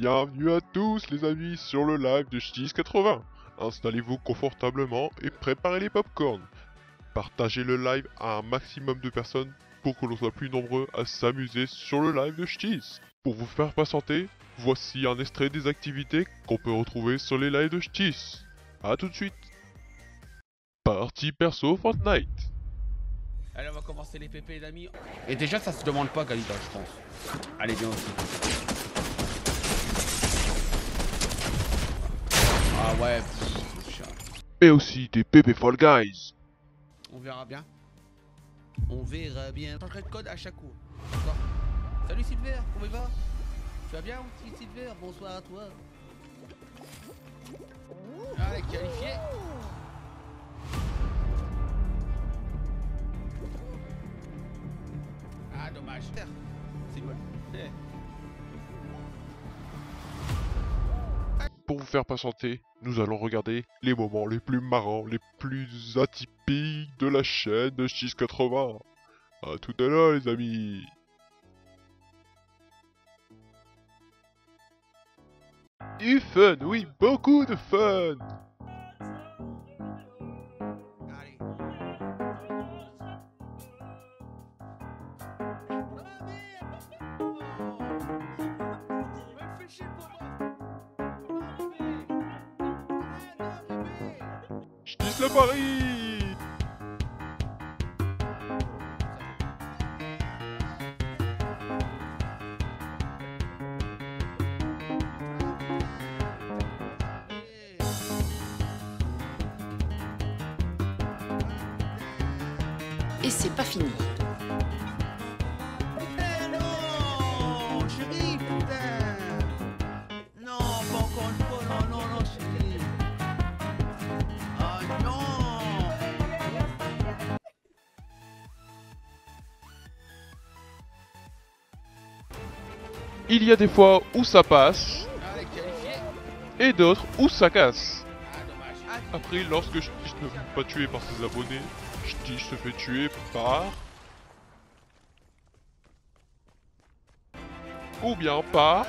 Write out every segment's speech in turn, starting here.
Bienvenue à tous les amis sur le live de Cheese 80. Installez-vous confortablement et préparez les popcorns. Partagez le live à un maximum de personnes pour que l'on soit plus nombreux à s'amuser sur le live de Cheese. Pour vous faire patienter, voici un extrait des activités qu'on peut retrouver sur les lives de Cheese. A tout de suite. Partie perso Fortnite. Allez, on va commencer les pépés, les amis. Et déjà, ça se demande pas, Galita, je pense. Allez, bien aussi. Ah ouais. Et aussi des pépés Fall Guys. On verra bien. On verra bien. Je changerai de code à chaque coup. D'accord Salut Silver, comment il va? Tu vas bien, mon petit Silver? Bonsoir à toi. Allez, qualifié. Ah, dommage. C'est bon. Pour vous faire patienter, nous allons regarder les moments les plus marrants, les plus atypiques de la chaîne de 680. A tout à l'heure les amis. Du fun, oui, beaucoup de fun. Je le pari. Et c'est pas fini. Il y a des fois où ça passe et d'autres où ça casse. Après, lorsque je ne fait pas tuer par ses abonnés, je se fait tuer par... Ou bien par...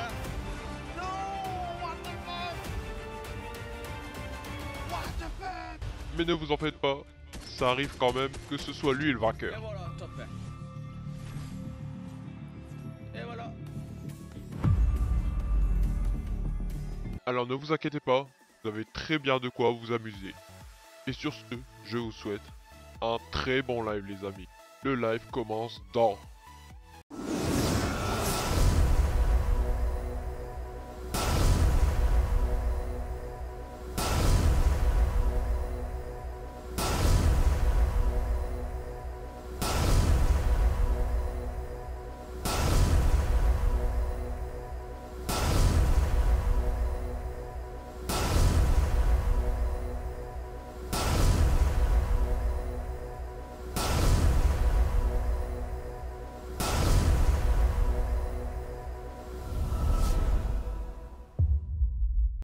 Mais ne vous en faites pas, ça arrive quand même que ce soit lui le vainqueur. Alors ne vous inquiétez pas, vous avez très bien de quoi vous amuser. Et sur ce, je vous souhaite un très bon live les amis. Le live commence dans